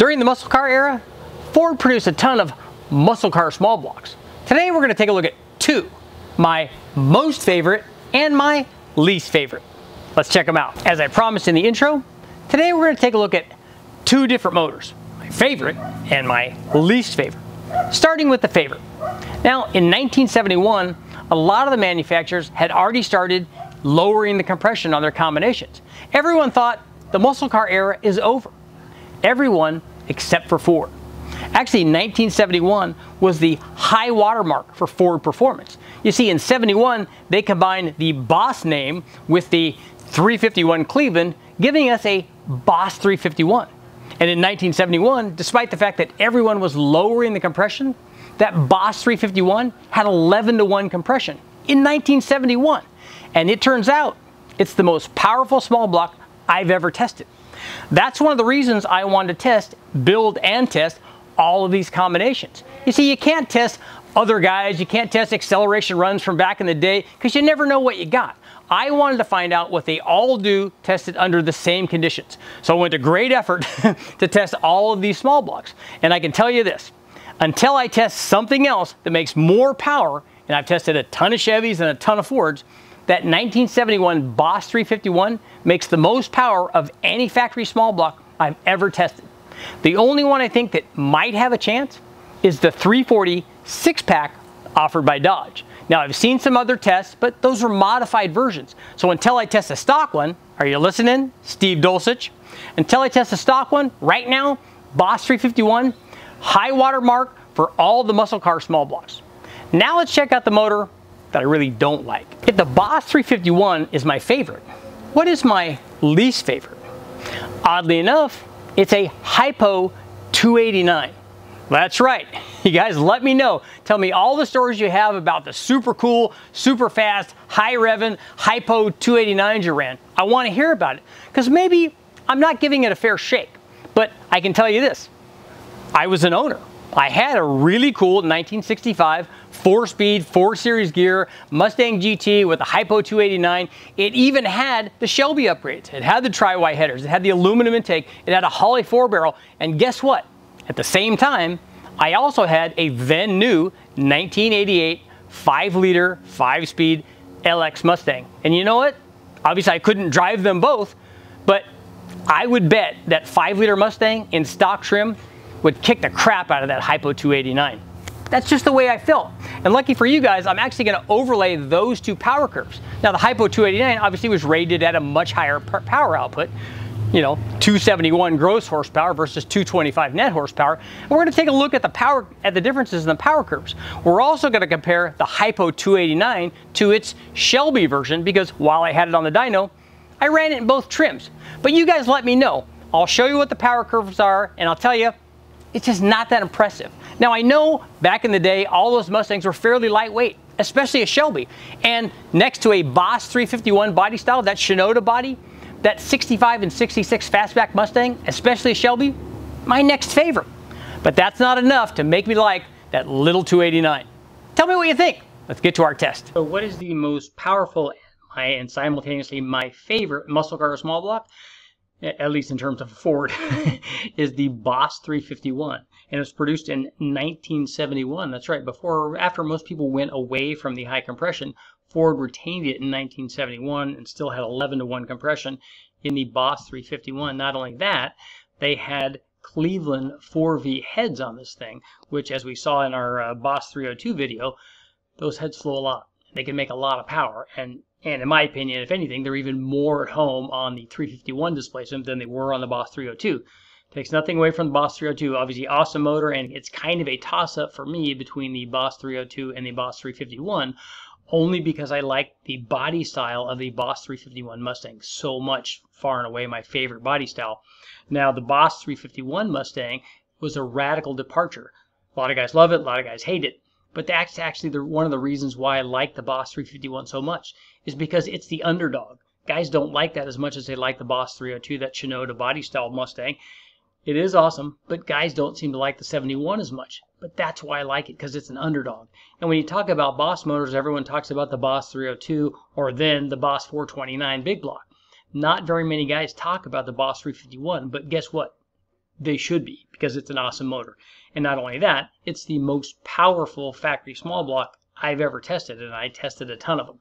During the muscle car era, Ford produced a ton of muscle car small blocks. Today we're going to take a look at two, my most favorite and my least favorite. Let's check them out. As I promised in the intro, today we're going to take a look at two different motors, my favorite and my least favorite. Starting with the favorite. Now in 1971, a lot of the manufacturers had already started lowering the compression on their combinations. Everyone thought the muscle car era is over. Everyone except for Ford. Actually, 1971 was the high watermark for Ford performance. You see, in 71, they combined the Boss name with the 351 Cleveland, giving us a Boss 351. And in 1971, despite the fact that everyone was lowering the compression, that Boss 351 had 11 to 1 compression in 1971. And it turns out it's the most powerful small block I've ever tested. That's one of the reasons I wanted to test, build, and test all of these combinations. You see, you can't test other guys, you can't test acceleration runs from back in the day because you never know what you got. I wanted to find out what they all do tested under the same conditions. So I went to great effort to test all of these small blocks. And I can tell you this, until I test something else that makes more power, and I've tested a ton of Chevys and a ton of Fords, that 1971 Boss 351 makes the most power of any factory small block I've ever tested. The only one I think that might have a chance is the 340 six pack offered by Dodge. Now I've seen some other tests, but those are modified versions. So until I test a stock one, are you listening, Steve Dulcich? Until I test a stock one, right now, Boss 351, high water mark for all the muscle car small blocks. Now let's check out the motor that I really don't like. If the Boss 351 is my favorite, what is my least favorite? Oddly enough, it's a HiPo 289. That's right. You guys let me know. Tell me all the stories you have about the super cool, super fast, high revving, HiPo 289 you ran. I want to hear about it because maybe I'm not giving it a fair shake. But I can tell you this. I was an owner. I had a really cool 1965 four-speed, four-series gear, Mustang GT with a HiPo 289. It even had the Shelby upgrades. It had the tri-Y headers. It had the aluminum intake. It had a Holley four-barrel. And guess what? At the same time, I also had a then new 1988 5-liter, 5-speed LX Mustang. And you know what? Obviously, I couldn't drive them both, but I would bet that 5-liter Mustang in stock trim would kick the crap out of that HiPo 289. That's just the way I felt. And lucky for you guys, I'm actually gonna overlay those two power curves. Now the HiPo 289 obviously was rated at a much higher power output, you know, 271 gross horsepower versus 225 net horsepower. And we're gonna take a look at the power, at the differences in the power curves. We're also gonna compare the HiPo 289 to its Shelby version because while I had it on the dyno, I ran it in both trims. But you guys let me know. I'll show you what the power curves are and I'll tell you, it's just not that impressive. Now I know back in the day, all those Mustangs were fairly lightweight, especially a Shelby. And next to a Boss 351 body style, that Shinoda body, that 65 and 66 fastback Mustang, especially a Shelby, my next favorite. But that's not enough to make me like that little 289. Tell me what you think. Let's get to our test. So what is the most powerful and simultaneously my favorite muscle car or small block? At least in terms of Ford, is the Boss 351. And it was produced in 1971. That's right, before, after most people went away from the high compression, Ford retained it in 1971 and still had 11 to 1 compression in the Boss 351. Not only that, they had Cleveland 4V heads on this thing, which as we saw in our uh, Boss 302 video, those heads flow a lot. They can make a lot of power. And and in my opinion, if anything, they're even more at home on the 351 displacement than they were on the Boss 302. Takes nothing away from the Boss 302. Obviously, awesome motor, and it's kind of a toss up for me between the Boss 302 and the Boss 351, only because I like the body style of the Boss 351 Mustang so much, far and away my favorite body style. Now, the Boss 351 Mustang was a radical departure. A lot of guys love it, a lot of guys hate it. But that's actually the, one of the reasons why I like the Boss 351 so much is because it's the underdog. Guys don't like that as much as they like the Boss 302, that Shinoda body style Mustang. It is awesome, but guys don't seem to like the 71 as much. But that's why I like it, because it's an underdog. And when you talk about Boss motors, everyone talks about the Boss 302 or then the Boss 429 big block. Not very many guys talk about the Boss 351, but guess what? they should be because it's an awesome motor. And not only that, it's the most powerful factory small block I've ever tested, and I tested a ton of them.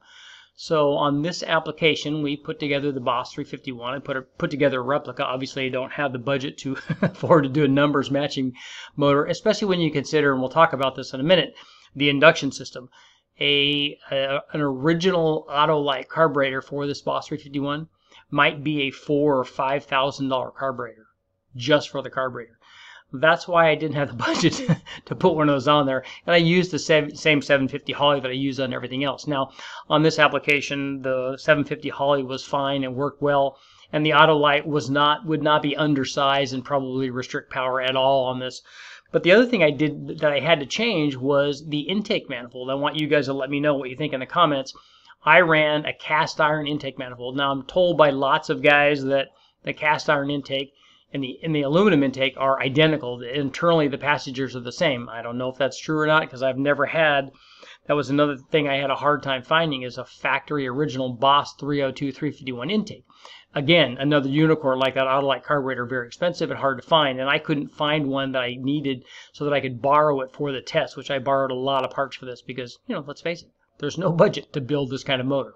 So on this application, we put together the Boss 351. I put a, put together a replica. Obviously, I don't have the budget to afford to do a numbers matching motor, especially when you consider, and we'll talk about this in a minute, the induction system. A, a an original Autolite carburetor for this Boss 351 might be a four or five thousand dollar carburetor just for the carburetor. That's why I didn't have the budget to put one of those on there. And I used the same 750 Holley that I use on everything else. Now, on this application, the 750 Holley was fine and worked well. And the Autolite was not would not be undersized and probably restrict power at all on this. But the other thing I did that I had to change was the intake manifold. I want you guys to let me know what you think in the comments. I ran a cast iron intake manifold. Now I'm told by lots of guys that the cast iron intake and the and the aluminum intake are identical. Internally, the passages are the same. I don't know if that's true or not because I've never had. That was another thing I had a hard time finding is a factory original Boss 302 351 intake. Again, another unicorn like that Autolite carburetor, very expensive and hard to find, and I couldn't find one that I needed so that I could borrow it for the test, which I borrowed a lot of parts for this because, you know, let's face it, there's no budget to build this kind of motor.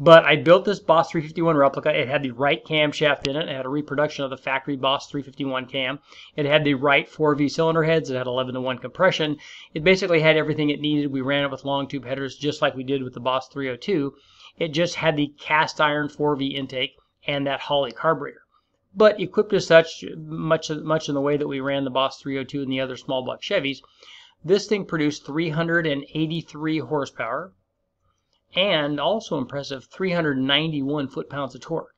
But I built this Boss 351 replica. It had the right camshaft in it. It had a reproduction of the factory Boss 351 cam. It had the right 4V cylinder heads. It had 11 to 1 compression. It basically had everything it needed. We ran it with long tube headers just like we did with the Boss 302. It just had the cast iron 4V intake and that Holley carburetor. But equipped as such, much, much in the way that we ran the Boss 302 and the other small block Chevys, this thing produced 383 horsepower, and also impressive 391 foot-pounds of torque.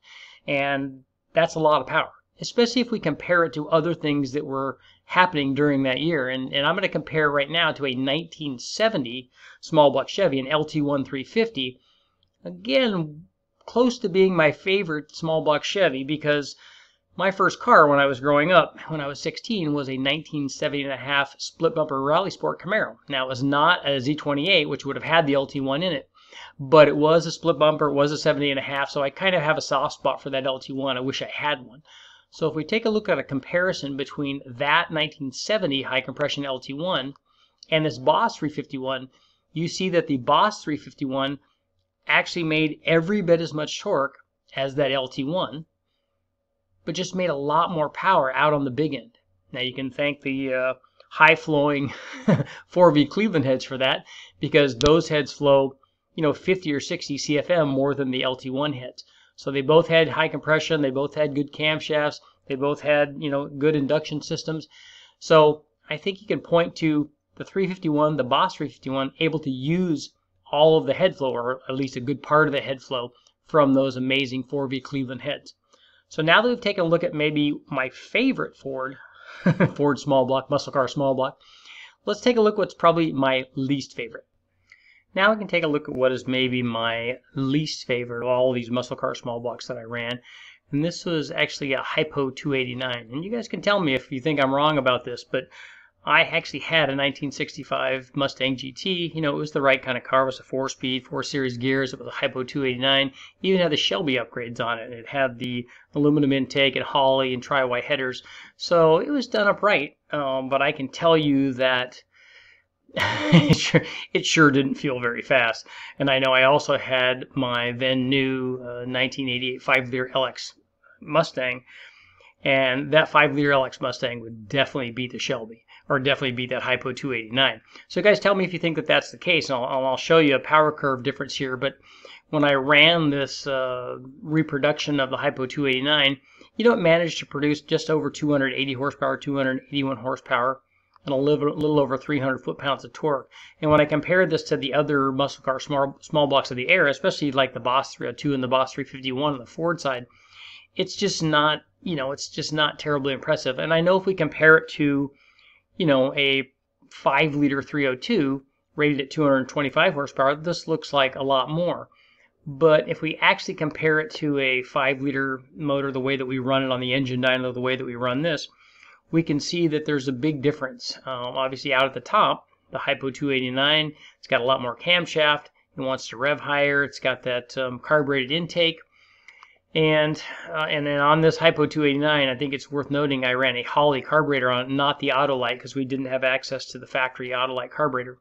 And that's a lot of power, especially if we compare it to other things that were happening during that year. And, and I'm going to compare right now to a 1970 small block Chevy, an LT1 350. Again, close to being my favorite small block Chevy because my first car when I was growing up, when I was 16, was a 1970 and a half split bumper Rally Sport Camaro. Now it was not a Z28, which would have had the LT1 in it, but it was a split bumper, it was a 70 and a half, so I kind of have a soft spot for that LT1. I wish I had one. So if we take a look at a comparison between that 1970 high compression LT1 and this Boss 351, you see that the Boss 351 actually made every bit as much torque as that LT1, but just made a lot more power out on the big end. Now you can thank the uh, high flowing 4V Cleveland heads for that because those heads flow you know, 50 or 60 CFM more than the LT1 heads. So they both had high compression, they both had good camshafts, they both had, you know, good induction systems. So I think you can point to the 351, the Boss 351, able to use all of the head flow, or at least a good part of the head flow, from those amazing 4V Cleveland heads. So now that we've taken a look at maybe my favorite Ford, Ford small block, muscle car small block, let's take a look what's probably my least favorite. Now we can take a look at what is maybe my least favorite of all these muscle car small blocks that I ran. And this was actually a HiPo 289. And you guys can tell me if you think I'm wrong about this, but I actually had a 1965 Mustang GT. You know, it was the right kind of car. It was a four-speed, four-series gears. It was a HiPo 289. Even had the Shelby upgrades on it. It had the aluminum intake and Holley and tri-Y headers. So it was done up right. Um, but I can tell you that it, sure, it sure didn't feel very fast. And I know I also had my then new uh, 1988 5 liter LX Mustang, and that 5 liter LX Mustang would definitely beat the Shelby, or definitely beat that HiPo 289. So, guys, tell me if you think that that's the case, and I'll, I'll show you a power curve difference here. But when I ran this uh, reproduction of the HiPo 289, you know, it managed to produce just over 280 horsepower, 281 horsepower and a little, little over 300 foot-pounds of torque. And when I compare this to the other muscle car small, small blocks of the era, especially like the Boss 302 and the Boss 351 on the Ford side, it's just not, you know, it's just not terribly impressive. And I know if we compare it to, you know, a 5 liter 302 rated at 225 horsepower, this looks like a lot more. But if we actually compare it to a 5 liter motor, the way that we run it on the engine dyno, the way that we run this, we can see that there's a big difference. Um, obviously out at the top, the HiPo 289, it's got a lot more camshaft. It wants to rev higher. It's got that um, carbureted intake. And uh, and then on this HiPo 289, I think it's worth noting I ran a Holley carburetor on it, not the Autolite, because we didn't have access to the factory Autolite carburetor.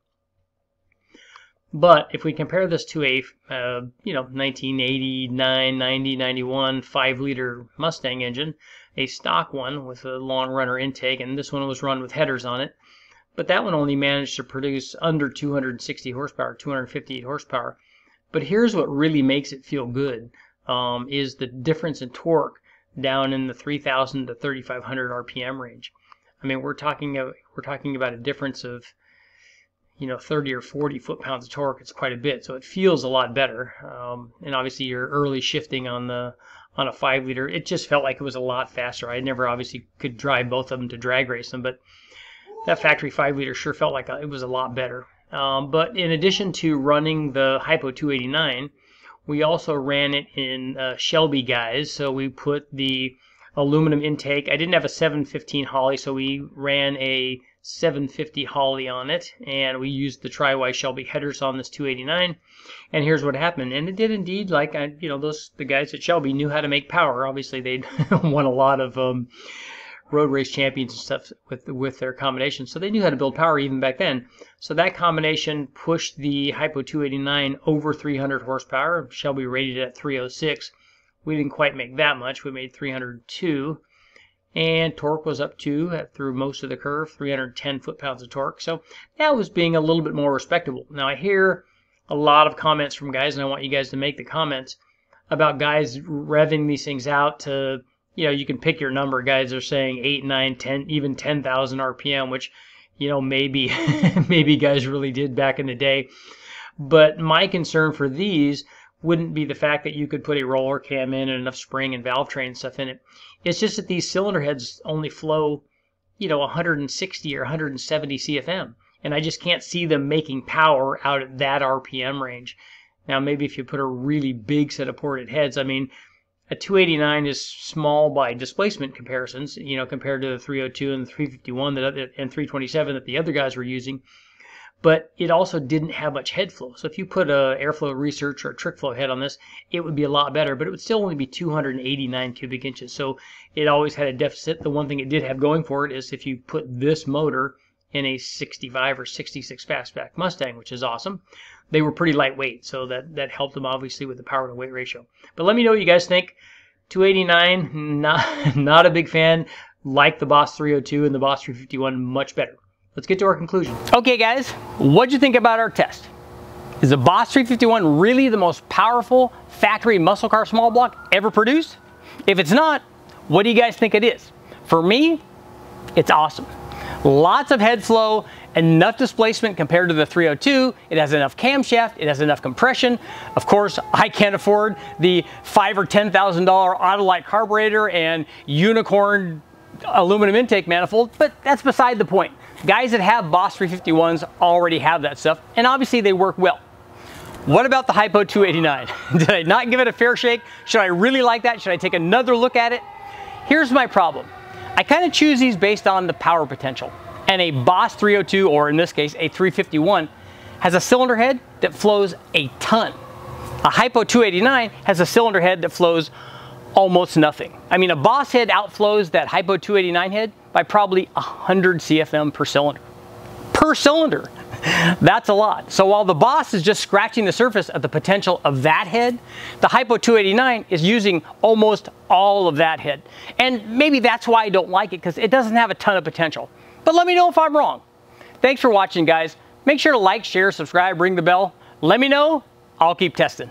But if we compare this to a uh, you know 1989, 90, 91 5 liter Mustang engine, a stock one with a long runner intake, and this one was run with headers on it, but that one only managed to produce under 260 horsepower, 258 horsepower. But here's what really makes it feel good um, is the difference in torque down in the 3,000 to 3,500 RPM range. I mean, we're talking of, we're talking about a difference of you know 30 or 40 foot-pounds of torque. It's quite a bit, so it feels a lot better. Um, and obviously, your early shifting on the on a five liter, it just felt like it was a lot faster. I never obviously could drive both of them to drag race them, but that factory five liter sure felt like it was a lot better. Um, but in addition to running the HiPo 289, we also ran it in uh, Shelby guise. So we put the aluminum intake. I didn't have a 715 Holley, so we ran a 750 Holley on it, and we used the Tri-Y Shelby headers on this 289. And here's what happened, and it did indeed. Like I, you know, those the guys at Shelby knew how to make power. Obviously, they'd won a lot of um, road race champions and stuff with with their combination, so they knew how to build power even back then. So that combination pushed the HiPo 289 over 300 horsepower. Shelby rated it at 306. We didn't quite make that much. We made 302. And torque was up to, through most of the curve, 310 foot-pounds of torque. So that was being a little bit more respectable. Now I hear a lot of comments from guys, and I want you guys to make the comments about guys revving these things out to, you know, you can pick your number. Guys are saying 8, 9, 10, even 10,000 RPM, which you know, maybe maybe guys really did back in the day. But my concern for these wouldn't be the fact that you could put a roller cam in and enough spring and valve train stuff in it. It's just that these cylinder heads only flow, you know, 160 or 170 CFM. And I just can't see them making power out at that RPM range. Now, maybe if you put a really big set of ported heads, I mean, a 289 is small by displacement comparisons, you know, compared to the 302 and the 351 that and 327 that the other guys were using. But it also didn't have much head flow. So if you put a airflow research or a trick flow head on this, it would be a lot better, but it would still only be 289 cubic inches. So it always had a deficit. The one thing it did have going for it is if you put this motor in a 65 or 66 fastback Mustang, which is awesome they were pretty lightweight, so that, that helped them obviously with the power to weight ratio. But let me know what you guys think. 289, not, not a big fan. Like the Boss 302 and the Boss 351 much better. Let's get to our conclusion. Okay guys, what'd you think about our test? Is the Boss 351 really the most powerful factory muscle car small block ever produced? If it's not, what do you guys think it is? For me, it's awesome. Lots of head flow, enough displacement compared to the 302. It has enough camshaft. It has enough compression. Of course, I can't afford the five or ten thousand dollar Autolite carburetor and unicorn aluminum intake manifold, but that's beside the point. Guys that have Boss 351s already have that stuff, and obviously they work well. What about the HiPo 289? Did I not give it a fair shake? Should I really like that? Should I take another look at it? Here's my problem. I kind of choose these based on the power potential and a Boss 302, or in this case, a 351, has a cylinder head that flows a ton. A HiPo 289 has a cylinder head that flows almost nothing. I mean, a Boss head outflows that HiPo 289 head by probably 100 CFM per cylinder. Per cylinder. That's a lot. So while the Boss is just scratching the surface of the potential of that head, the HiPo 289 is using almost all of that head. And maybe that's why I don't like it, because it doesn't have a ton of potential. But let me know if I'm wrong. Thanks for watching, guys. Make sure to like, share, subscribe, ring the bell. Let me know. I'll keep testing.